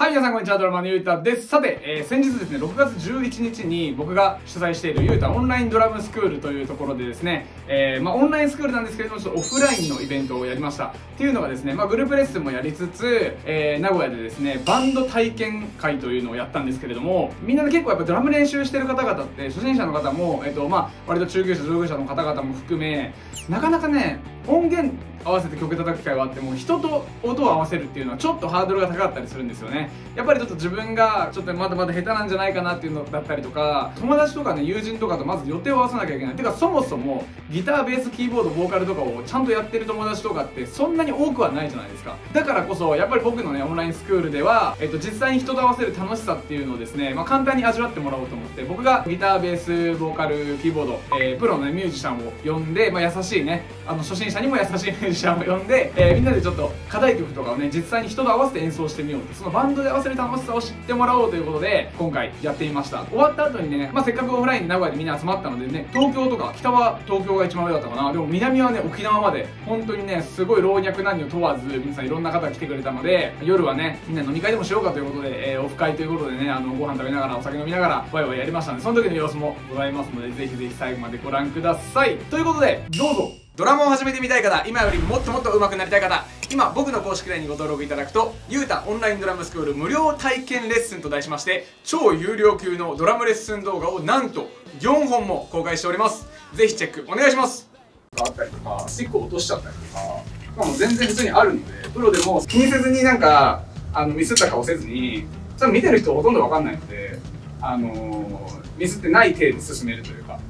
はい、皆さんこんにちは、ドラマのゆうたです。さて、えー、先日ですね、6月11日に僕が主催しているゆうたオンラインドラムスクールというところでですね、えー、まあオンラインスクールなんですけれども、ちょっとオフラインのイベントをやりました。っていうのがですね、まあグループレッスンもやりつつ、えー、名古屋でですね、バンド体験会というのをやったんですけれども、みんなで結構やっぱドラム練習してる方々って、初心者の方も、えっ、と、まあ割と中級者、上級者の方々も含め、なかなかね、音源合わせて曲叩く機会はあっても人と音を合わせるっていうのはちょっとハードルが高かったりするんですよねやっぱりちょっと自分がちょっとまだまだ下手なんじゃないかなっていうのだったりとか友達とかね友人とかとまず予定を合わせなきゃいけない。てかそもそもギターベースキーボードボーカルとかをちゃんとやってる友達とかってそんなに多くはないじゃないですか。だからこそやっぱり僕のねオンラインスクールでは、えっと、実際に人と合わせる楽しさっていうのをですね、まあ、簡単に味わってもらおうと思って僕がギターベースボーカルキーボード、えー、プロの、ね、ミュージシャンを呼んで、まあ、優しいねあの初心者にも優しいミュージシャンを呼んでえー、みんなでちょっと課題曲とかをね実際に人と合わせて演奏してみようとそのバンドで合わせる楽しさを知ってもらおうということで今回やってみました。終わった後にね、まあ、せっかくオフラインに名古屋でみんな集まったのでね東京とか北は東京が一番上だったかな。でも南はね沖縄まで本当にねすごい老若男女問わず皆さんいろんな方が来てくれたので夜はねみんな飲み会でもしようかということで、えー、オフ会ということでねあのご飯食べながらお酒飲みながらワイワイやりましたのでその時の様子もございますのでぜひぜひ最後までご覧ください。ということでどうぞ。ドラムを始めてみたい方今よりもっともっと上手くなりたい方今僕の公式 LINE にご登録いただくとゆうたオンラインドラムスクール無料体験レッスンと題しまして超有料級のドラムレッスン動画をなんと4本も公開しております。ぜひチェックお願いします。あったりとかスティック落としちゃったりとかもう全然普通にあるのでプロでも気にせずになんかあのミスった顔せずにそれ見てる人ほとんど分かんないのであのー、ミスってない程度進めるというか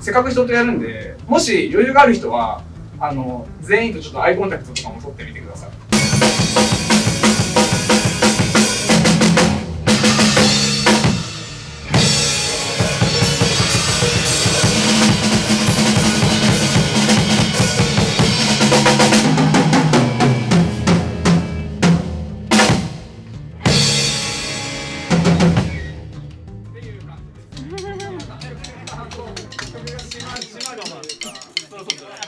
せっかく人とやるんで、もし余裕がある人は、あの全員とちょっとアイコンタクトとかも取ってみてください。そそう。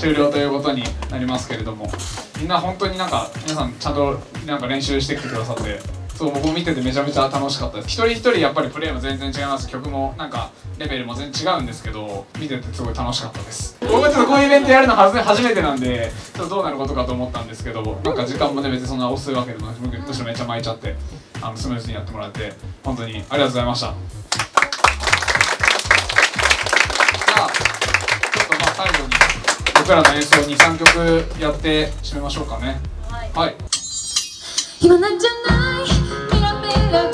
終了ということになりますけれどもみんな本当になんか皆さんちゃんとなんか練習してきてくださってそう僕も見ててめちゃめちゃ楽しかったです。一人一人やっぱりプレーも全然違います。曲もなんかレベルも全然違うんですけど見ててすごい楽しかったです。僕はちょっとこういうイベントやるのは初めてなんでちょっとどうなることかと思ったんですけどなんか時間もね別にそんな押すわけでもなくむしろめっちゃ巻いちゃってあのスムーズにやってもらって本当にありがとうございました。さあちょっとまあ最後にらの演奏23曲やって締めましょうかね。はい、はい、今なんじゃない？メラメラ。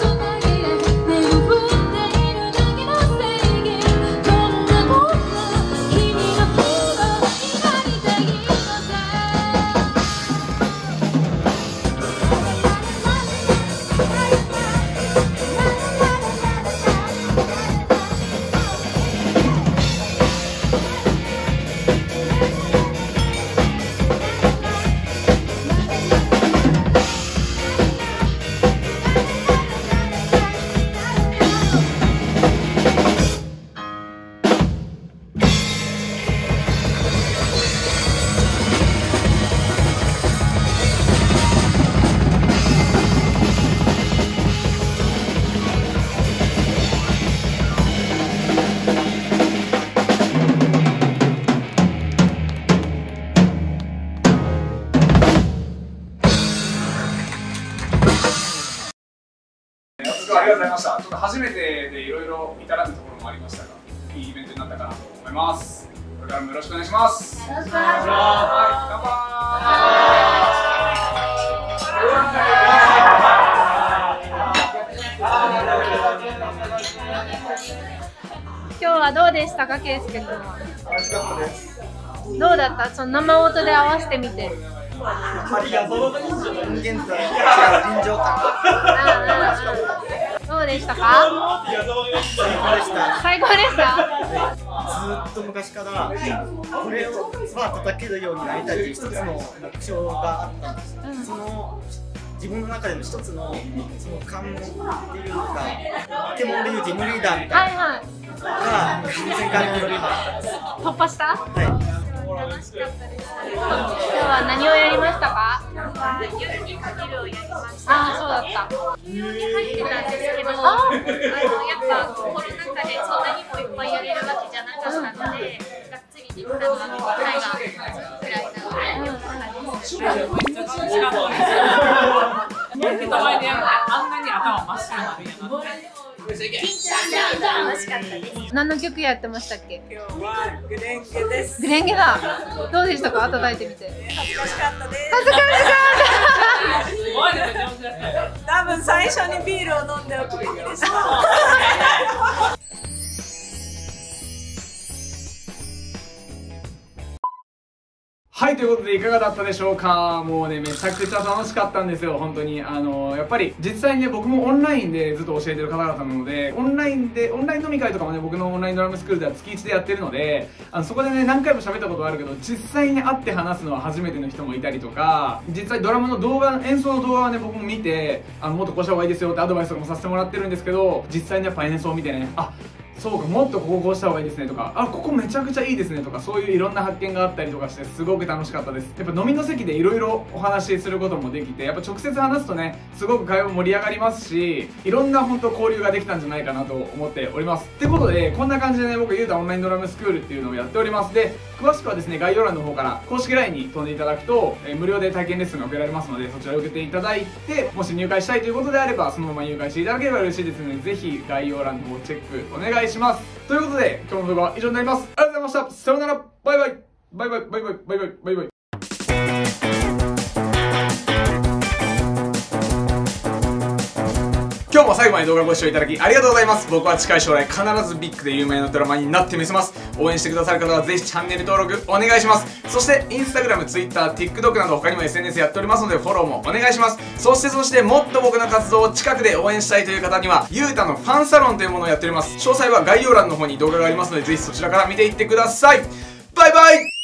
ちょっと初めてでいろいろ至らぬところもありましたが、いいイベントになったかなと思います。これからもよろしくお願いします。よろしくお願いします。はい。今日はどうでしたか、けいすけ君は。楽しかったです。どうだった？その生音で合わせてみて。人間と違う臨場感が。どうでしたか？最高でした。最高でした？ずっと昔からこれをまあ叩けるようになりたいという一つの目標があったんです、うん、その自分の中での一つのその関門っていうかポケモンでいうジムリーダーみたいな、はいはい、が完全関門のリーダー突破した？はい楽しかったです。今日は何をやりましたか？夜にかけるをやりました。あ、そうだった。入ってたんですけど、あのやっぱコロナ禍でそんなにもいっぱいやれるわけじゃなかったので、がっつりできたのは2回がくらいなので。めっちゃ楽しかったです。やってた前でやあんなに頭真っ白なるんやなって。楽しかったです。何の曲やってましたっけ？今日はグレンゲです。グレンゲだ。どうでしたか？叩いてみて。恥ずかしかったです。恥ずかしかった。多分最初にビールを飲んでおくべきでした。はい、ということでいかがだったでしょうか？もうね、めちゃくちゃ楽しかったんですよ、本当に。あの、やっぱり実際にね、僕もオンラインでずっと教えてる方々なので、オンラインで、オンライン飲み会とかもね、僕のオンラインドラムスクールでは月1でやってるので、あのそこでね、何回も喋ったことあるけど、実際に会って話すのは初めての人もいたりとか、実際ドラムの動画、演奏の動画はね、僕も見て、あの、もっとこうした方がいいですよってアドバイスとかもさせてもらってるんですけど、実際にやっぱ演奏を見てね、あ、そうかもっとこここうした方がいいですねとかあここめちゃくちゃいいですねとかそういういろんな発見があったりとかしてすごく楽しかったです。やっぱ飲みの席でいろいろお話しすることもできてやっぱ直接話すとねすごく会話盛り上がりますしいろんな本当交流ができたんじゃないかなと思っております。ってことでこんな感じでね僕ゆうたオンラインドラムスクールっていうのをやっております。で詳しくはですね概要欄の方から公式 LINE に飛んでいただくと、え、無料で体験レッスンが受けられますのでそちらを受けていただいてもし入会したいということであればそのまま入会していただければ嬉しいですのでぜひ概要欄の方チェックお願いしますということで、今日の動画は以上になります。ありがとうございました。さようなら。バイバイ。バイバイ、バイバイ、バイバイ、バイバイ。今日も最後まで動画ご視聴いただきありがとうございます。僕は近い将来必ずビッグで有名なドラマになってみせます。応援してくださる方はぜひチャンネル登録お願いします。そして、インスタグラム、ツイッター、TikTok など他にも SNS やっておりますのでフォローもお願いします。そしてそしてもっと僕の活動を近くで応援したいという方には、ゆうたのファンサロンというものをやっております。詳細は概要欄の方に動画がありますのでぜひそちらから見ていってください。バイバイ